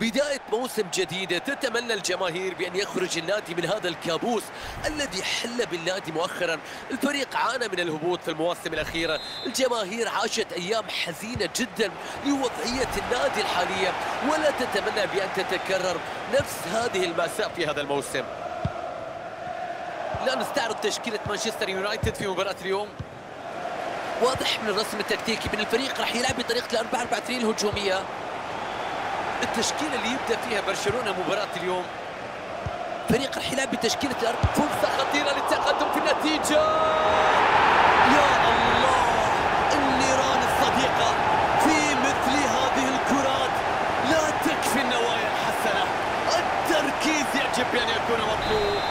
بداية موسم جديدة تتمنى الجماهير بأن يخرج النادي من هذا الكابوس الذي حل بالنادي مؤخرا. الفريق عانى من الهبوط في المواسم الأخيرة. الجماهير عاشت أيام حزينة جدا لوضعية النادي الحالية ولا تتمنى بأن تتكرر نفس هذه المأساة في هذا الموسم. لا نستعرض تشكيلة مانشستر يونايتد في مباراة اليوم. واضح من الرسم التكتيكي من الفريق راح يلعب بطريقة الأربعة 4 3 الهجومية. التشكيلة اللي يبدأ فيها برشلونة مباراة اليوم. فريق يلعب بتشكيلة الأرض. فرصة خطيرة للتقدم في النتيجة. يا الله النيران الصديقة في مثل هذه الكرات. لا تكفي النوايا الحسنة. التركيز يجب أن يكون مطلوب.